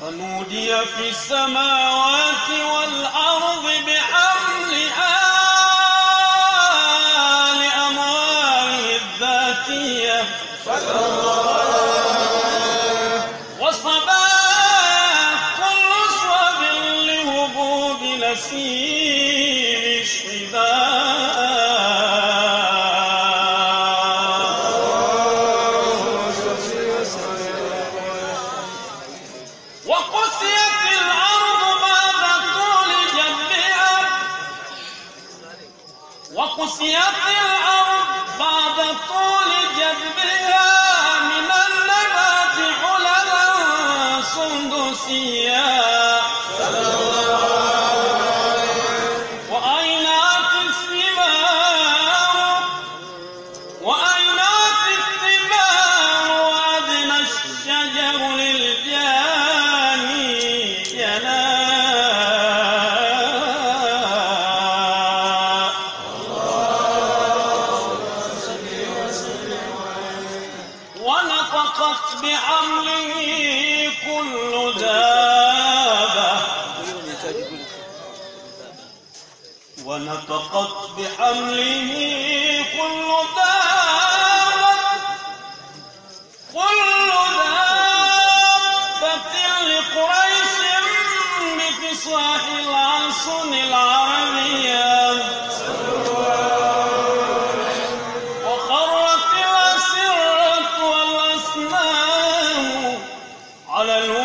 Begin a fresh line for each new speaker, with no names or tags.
فنودي في السماوات والأرض بحملها الشباب وقسيت الأرض بعد طول جنبها وقسيت الأرض بعد طول جنبها ونطقت بحمله كل دابة. ونطقت بحمله كل دابة. كل دابة لقريش بفصاح الألسن العربية على الوجوه